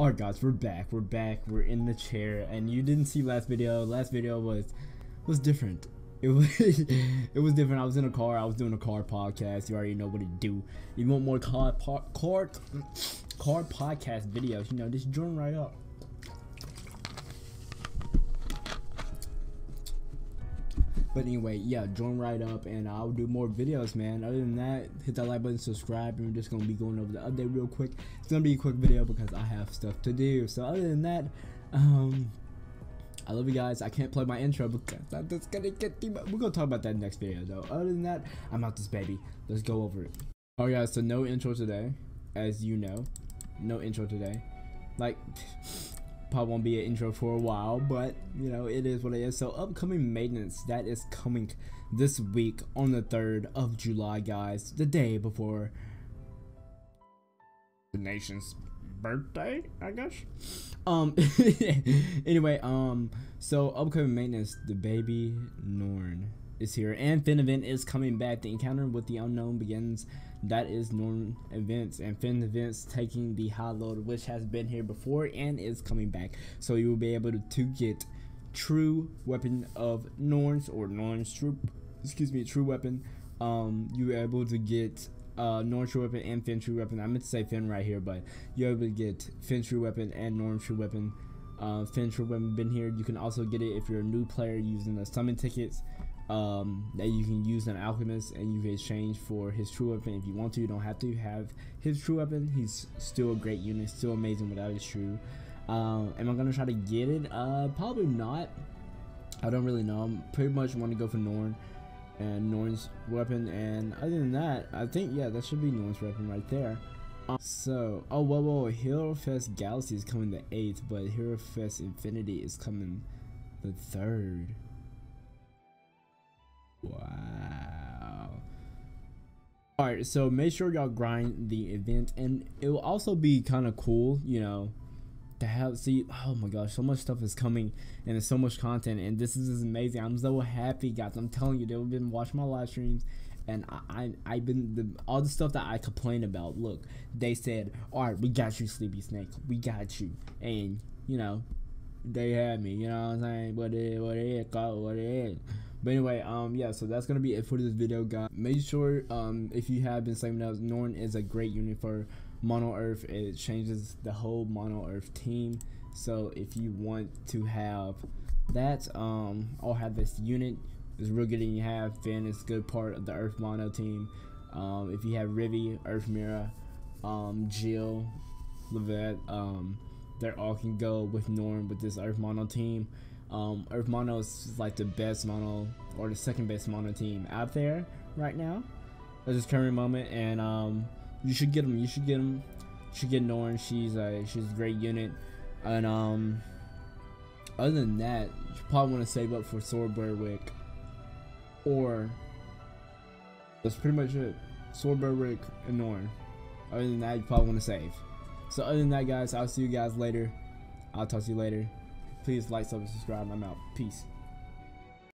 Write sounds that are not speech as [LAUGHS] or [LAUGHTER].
Alright guys, we're back. We're back. We're in the chair. And you didn't see last video. Last video was was different. [LAUGHS] It was it was different. I was in a car. I was doing a car podcast. You already know what to do. You want more car car, car podcast videos, you know, just join right up. But anyway, yeah, join right up and I'll do more videos, man. Other than that, hit that like button, subscribe, and we're just gonna be going over the update real quick. It's gonna be a quick video because I have stuff to do. So other than that, um I love you guys. I can't play my intro because I'm just gonna get We're gonna talk about that next video though. Other than that, I'm out this baby. Let's go over it. Oh yeah, so no intro today, as you know. No intro today. Like [LAUGHS] probably won't be an intro for a while, but you know, it is what it is. So upcoming maintenance that is coming this week on the 3rd of July, guys, the day before the nation's birthday, I guess. Um [LAUGHS] anyway, um so upcoming maintenance, the baby Norn is here and Fin event is coming back. The encounter with the unknown begins. That is Norn events and Fin events taking the high load which has been here before and is coming back. So you will be able to, get true weapon of Norns or Norn's true excuse me true weapon. Um you are able to get uh Norn true weapon and Fin true weapon. I meant to say Fin right here but you're able to get Fin true weapon and Norn true weapon. Uh, Fin true weapon been here. You can also get it if you're a new player using the summon tickets um, that you can use an alchemist and you can exchange for his true weapon if you want to. You don't have to have his true weapon. He's still a great unit, still amazing without his true. Um, am I gonna try to get it? Uh, probably not. I don't really know. I'm pretty much want to go for Norn and Norn's weapon. And other than that, I think yeah, that should be Norn's weapon right there. Um, so, oh whoa whoa, Hero Fest Galaxy is coming the eighth, but Hero Fest Infinity is coming the third. Wow. Alright, so make sure y'all grind the event and it will also be kind of cool, you know, to have see oh my gosh, so much stuff is coming and there's so much content and this is amazing. I'm so happy guys. I'm telling you, they've been watching my live streams and I, I have been the, all the stuff that I complain about. Look, they said, "All right, we got you, Sleepy Snake. We got you," and you know, they had me. You know what I'm saying? What it, what it, what it. But anyway, um, yeah, so that's gonna be it for this video, guys. Make sure, um, if you have been saving up, Norn is a great unit for Mono Earth. It changes the whole Mono Earth team. So if you want to have that, um, or have this unit, it's real good. And you have Fin, it's good part of the Earth Mono team. Um, if you have Rivi, Earth Mira, um, Jill, Levette, um, they all can go with Norn with this Earth Mono team. Um, Earth Mono is like the best mono or the second best mono team out there right now at this current moment, and um, you should get them. You should get them. You should get Norn. She's a she's a great unit, and um, other than that, you probably want to save up for Sword Berwick, or that's pretty much it. Sword Berwick and Norn. Other than that, you probably want to save. So other than that, guys, I'll see you guys later. I'll talk to you later. Please like, sub, and subscribe. I'm out. Peace.